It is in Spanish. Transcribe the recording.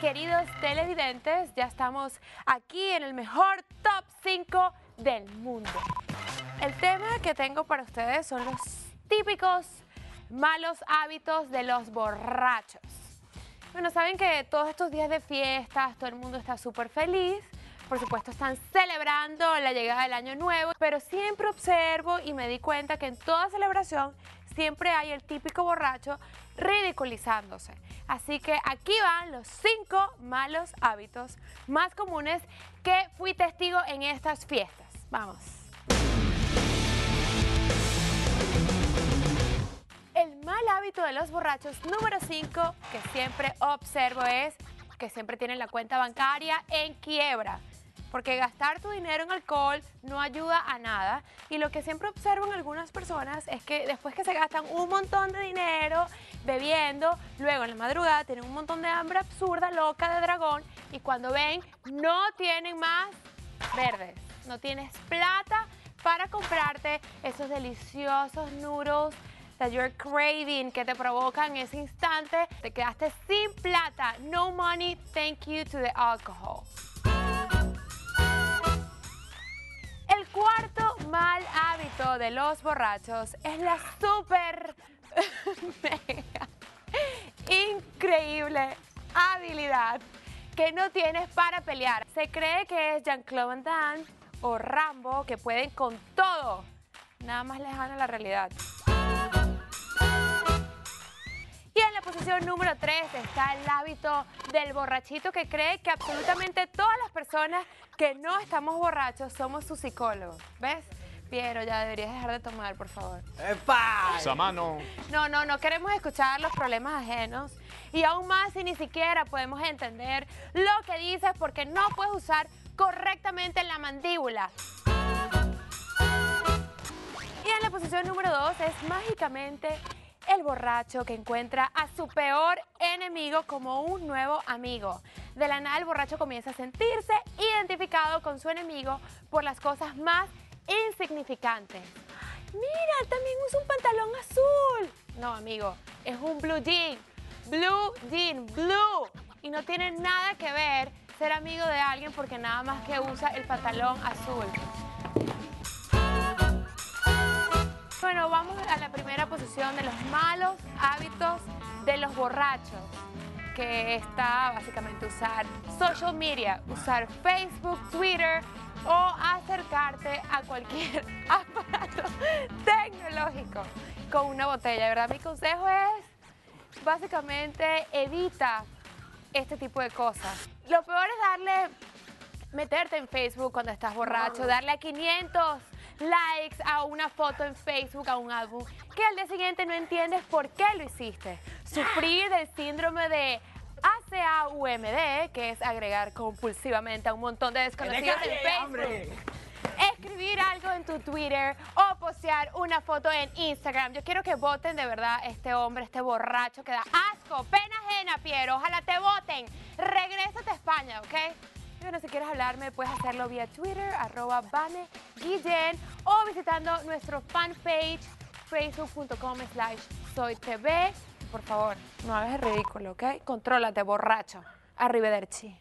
queridos televidentes, ya estamos aquí en el mejor top 5 del mundo. El tema que tengo para ustedes son los típicos malos hábitos de los borrachos. Bueno, saben que todos estos días de fiestas, todo el mundo está súper feliz. Por supuesto, están celebrando la llegada del año nuevo, pero siempre observo y me di cuenta que en toda celebración siempre hay el típico borracho ridiculizándose. Así que aquí van los cinco malos hábitos más comunes que fui testigo en estas fiestas. Vamos. El mal hábito de los borrachos número 5 que siempre observo es que siempre tienen la cuenta bancaria en quiebra. Porque gastar tu dinero en alcohol no ayuda a nada. Y lo que siempre observo en algunas personas es que después que se gastan un montón de dinero bebiendo, luego en la madrugada tienen un montón de hambre absurda, loca de dragón. Y cuando ven, no tienen más verdes. No tienes plata para comprarte esos deliciosos noodles that you're craving, que te provocan ese instante. Te quedaste sin plata. No money, thank you to the alcohol. Cuarto mal hábito de los borrachos es la súper mega increíble habilidad que no tienes para pelear. Se cree que es Jean-Claude Van Damme o Rambo que pueden con todo. Nada más lejano a la realidad. Y en la posición número 3 está el hábito del borrachito que cree que absolutamente todas las personas que no estamos borrachos somos su psicólogo. ¿Ves? Piero, ya deberías dejar de tomar, por favor. ¡Epa! Esa mano. No, no, no queremos escuchar los problemas ajenos. Y aún más si ni siquiera podemos entender lo que dices porque no puedes usar correctamente la mandíbula. Y en la posición número 2 es mágicamente el borracho que encuentra a su peor enemigo como un nuevo amigo. De la nada el borracho comienza a sentirse identificado con su enemigo por las cosas más insignificantes. Mira, también usa un pantalón azul. No, amigo, es un blue jean. Blue jean, blue. Y no tiene nada que ver ser amigo de alguien porque nada más que usa el pantalón azul. De los malos hábitos de los borrachos, que está básicamente usar social media, usar Facebook, Twitter o acercarte a cualquier aparato tecnológico con una botella. Verdad, mi consejo es básicamente evita este tipo de cosas. Lo peor es darle, meterte en Facebook cuando estás borracho, darle a 500 likes a una foto en Facebook, a un álbum, que al día siguiente no entiendes por qué lo hiciste. Sufrir del síndrome de ACAUMD, que es agregar compulsivamente a un montón de desconocidos en Facebook. Escribir algo en tu Twitter o postear una foto en Instagram. Yo quiero que voten de verdad este hombre, este borracho que da asco, pena ajena, Piero. Ojalá te voten. Regrésate a España, ¿ok? Y bueno, si quieres hablarme, puedes hacerlo vía Twitter, arroba Vane o visitando nuestro fanpage facebook.com slash soytv. Por favor, no hagas el ridículo, ¿ok? Contrólate, borracho. Arrivederci.